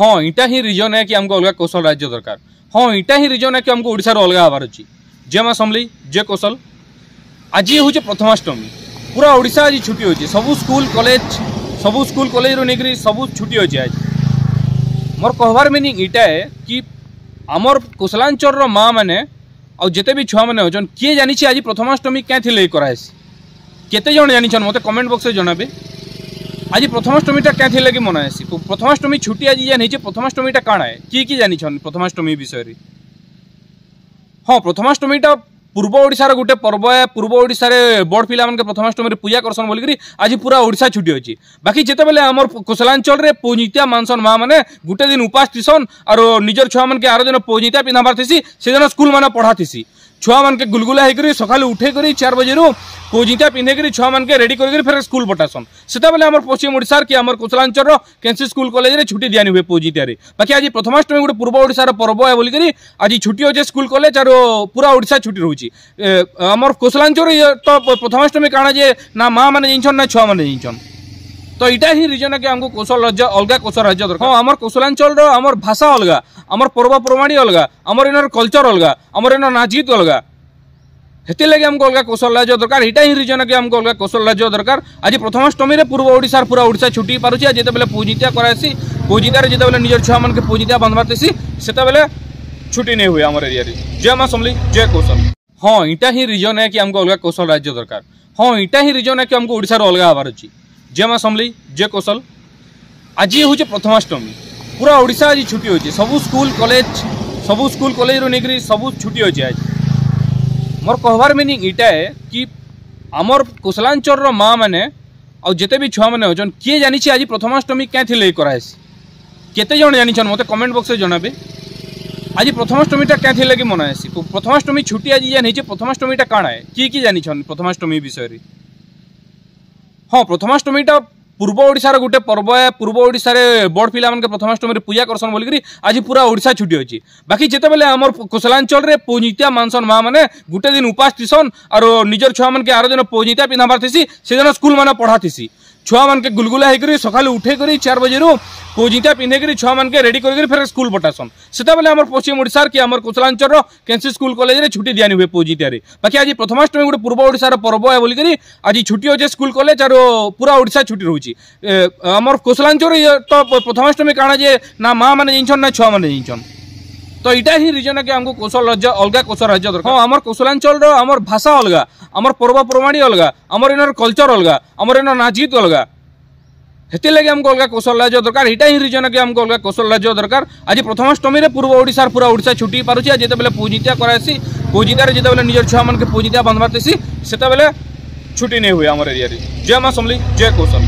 हाँ इटा ही रिजन है कि आमको अलग कौशल राज्य दरकार हाँ इटा ही रिजन है कि आमको ओडार अलग हबार अच्छे जे माँ समली जे कौशल आज हूँ प्रथमाष्टमी पूरा ओडा आज छुट्टी होती सब स्कूल कलेज सब स्कूल कलेज रू नहीं सब छुट्टी अच्छे आज मोर कहार मिनिंग इटा है कि आम कौशलांचल माँ मैंने जिते भी छुआ मैंने अच्छे किए जानी आज प्रथमाष्टमी क्या थी कराएस केत जन जान मत कमेंट बक्स जनाबे আজ প্রথমাষ্টমীটা কে থিলে কি মনে আসি প্রথমাষ্টমী ছুটি আজ যেন হয়েছে প্রথমাষ্টমীটা কাণা কি কি জানিছন প্রথমাষ্টমী বিষয়ে হ্যাঁ প্রথমাষ্টমীটা পূর্ব ওড়িশার গোটে পর্ব পূর্ব ওড়িশার বড় পিলা মানে প্রথমাষ্টমী পূজা করসন বলিকি আজ পুরা ওড়িশা ছুটি অছি বাকি যেতবেলে আমার কোশলাঞ্চলের পৌজিতিয়া মানসন মা মানে গোটে দিন উপাস থিসন আর নিজের ছুয়া মানকে আর দিন পৌজিতিয়া পিঁধাবার থিসি সেদিন স্কুল মানে পড়া থিসি ছুয়া মানকে গুলগুলা হয়ে সকালে উঠে করে চার বাজে কোজিটা পিঁধে করে ছুয়া মানকে রেডি করি ফের স্কুল পঠাসন সেতবে আমার পশ্চিম ওড়শার কি আমার কোশলাঞ্চলর কেন্সি স্কুল কলেজে ছুটি দিয়ানি হুয়ে পোজিটারে বাকি আজ প্রথমাষ্টমী গোটে পূর্ব ওড়শার পর্ব বলিকি আজ ছুটি হচ্ছে স্কুল কলেজ আর পুরা ওড়শা ছুটি রয়েছে আমার কোশলাঞ্চল তো প্রথমাষ্টমী কারণ যে না মা মানে জিনিস না ছুয়া মানে জিনিস तो यहाँ ही रिजन है कि आमको कौशल राज्य अलग कौशल राज्य दर हाँ आम कौशलांचल आम भाषा अलग आम पर्वपर्वाणी अलग आम इनर कलचर अलग आम इनर नाच अलग हेती आमको अलग कौशल राज्य दरकार यहाँ ही रिजन है कि आमको अलग कौशल राज्य दरकार आज प्रथमाष्टमी पूर्व ओडार पूरा ओडा छुट्टी पार्टी आज जितने पूजितिया कराएसी पूजितिया जिते बेले निजर छुआ मानक पूजितिया बांधवा देसी से छुट्टी नहीं हुए आम एरिया जय माँ समली जय कौशल हाँ यहाँ ही रिजन है कि आमको अलग कौशल राज्य दरकार हाँ यहाँ ही रिजन है कि आमको ओडार अलग हबार अच्छी জয় মা সমলি জয় কৌশল আজি হচ্ছে প্রথমাষ্টমী পুরা ওড়শা আজ ছুটি হয়েছে সবু স্কুল কলেজ সবু স্কুল কলেজরু নেই সবু ছুটি হয়েছে আজ মোর কহবার মিনিং এটায়ে কি আমার কুশলাঞ্চলর মা মানে আতে বি ছুয়া মানে অছেন কি জানিছে আজ প্রথমাষ্টমী কেঁ লে করাহেসি কেতে জন জানিছন মতো কমেন্ট বক্সে জনাবে আজ প্রথমাষ্টমীটা কেঁ লে মনে হেসি প্রথমাষ্টমী ছুটি আজ যেন হয়েছে প্রথমাষ্টমীটা কাণায় কি কি জানিছন প্রথমাষ্টমী বিষয়ে ହଁ হ্যাঁ, ପ୍ରଥମାଷ୍ଟମୀଟା পূর্ব ওড়শার গোটে পর্ব পূর্ব ওড়শার বড় পিলামানকে প্রথমাষ্টমীরে পূজা করসন বলিকি আজ পুরা ওড়শা ছুটি অছি বাকি যেতবেলে আমার কোশলাঞ্চলের পৌজিতিয়া মানসন মা মানে গোটে দিন উপাস থিসন আর নিজের ছুয়া মানকে আর দিন পৌজিতিয়া পিঁধাবার থিসি সেদিন স্কুল মানে পড়া থিসি ଛୁଆମାନକେ ଗୁଲଗୁଲା ହେଇକରି ସକାଳୁ ଉଠେଇକରି ଚାରି ବଜେରୁ କୋଜିଟା ପିନ୍ଧିକରି ଛୁଆମାନକେ ରେଡ଼ି କରିକରି ଫେର୍ ସ୍କୁଲ ପଠାସନ୍ ସେତେବେଳେ ଆମର ପଶ୍ଚିମ ଓଡ଼ିଶାର କି ଆମର କୋଚଳାଞ୍ଚଳର କେନ୍ସି ସ୍କୁଲ କଲେଜରେ ଛୁଟି ଦିଆନି ହୁଏ କୋଜିଟାରେ ବାକି ଆଜି ପ୍ରଥମାଷ୍ଟମୀ ଗୋଟେ ପୂର୍ବ ଓଡ଼ିଶାର ପର୍ବ ହେ ବୋଲିକରି ଆଜି ଛୁଟି ଅଛେ ସ୍କୁଲ କଲେଜ ଆରୁ ପୁରା ଓଡ଼ିଶା ଛୁଟି ରହୁଛି ଆମର କୋଚଳାଞ୍ଚଳରେ ତ ପ୍ରଥମାଷ୍ଟମୀ କାଣା ଯେ ନା ମାଆମାନେ ଜିନିଛନ୍ ନା ଛୁଆମାନେ ଜିନିଛନ୍ তো ইটা হি রিজনে কে হামকো কোসল রাজ্য অলগা কোসল রাজ্য দরকার হামার কোসল অঞ্চল আর হামার ভাষা অলগা হামার पर्व प्रमाणী অলগা হামার ইনর কালচার অলগা হামার ইনর নাجیت অলগা হেতে লাগি হামকো অলগা কোসল রাজ্য দরকার ইটা হি রিজনে কে হামকো অলগা কোসল রাজ্য দরকার আজি প্রথম ষ্টমিরে পূর্ব ওড়িশার পুরা ওড়ছা ছুটি পাৰুছি আজিতে বলে পূজিতা কৰাইছি পূজিতাৰ যেতে বলে নিজৰ ছামনকে পূজিতা বন্ধৱতেছি seta বলে ছুটি নে হুই আমাৰ এৰিয়াৰি যে হামা সমলি যে কোসল